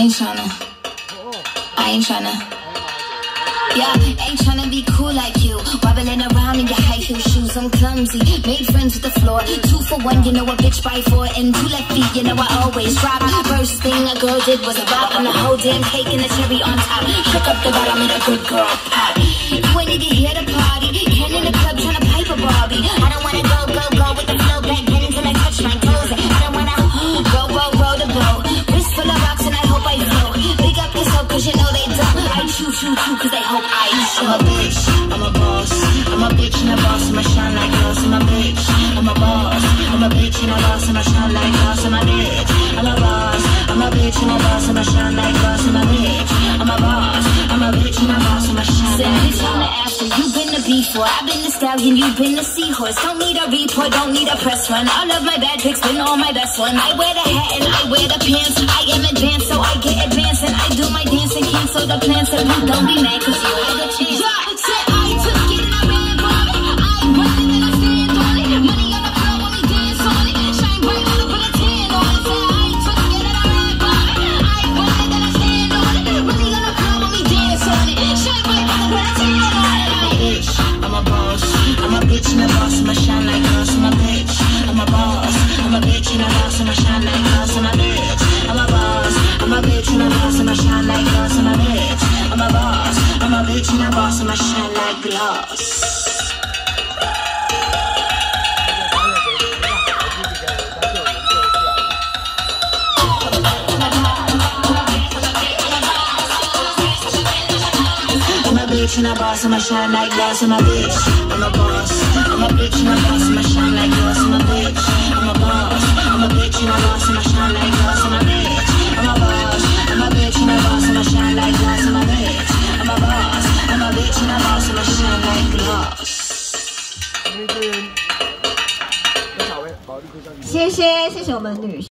ain't tryna. I ain't tryna. Yeah, ain't tryna be cool like you. Wobbling around in your high heel shoes, I'm clumsy. Made friends with the floor. Two for one, you know a bitch by four. And two left feet, you know I always drop. First thing a girl did was a rock on the whole damn cake and the cherry on top. Shook up the bottom, made a good girl pop. I choo choo choo cause they hope I show. I'm a bitch, I'm a boss. I'm a bitch and a boss, I'ma shine like glass. I'm a bitch, I'm a boss. I'm a bitch and a boss, I'ma shine like glass. I'm a bitch, I'm a boss. I'm a bitch and a boss, I'ma shine like glass. I'm a bitch, I'm a boss. I'm a bitch and a boss, I'ma shine Said like bitch, I'm the glass. after. You've been the before. I've been the stallion. You've been the seahorse. Don't need a report. Don't need a press run. All of my bad pics been all my best one. I wear the hat and I wear the pants. I am advanced, so I get advanced and I do my cancel the plans. So you don't be mad cause you had a chance. Yeah, said I took it and I ran for it. I run it and I stand on it. Money on the floor when we dance on it. Shine bright on it, put a tan on it. Said I took it and I ran for it. I run it and I stand on it. Money on the floor when we dance on it. Shine bright on it, put a tan on it. bitch, I'm a boss. I'm a bitch and a boss, I'ma shine like. I'm a bitch, I'm a boss. I'm a bitch and a boss, I'ma shine like bitch and a boss, I'ma shine like glass. I'm a bitch and a boss, I'ma shine like glass. I'm a bitch, I'm a boss. I'm a bitch and a boss, I'ma shine like glass. 谢谢谢谢我们女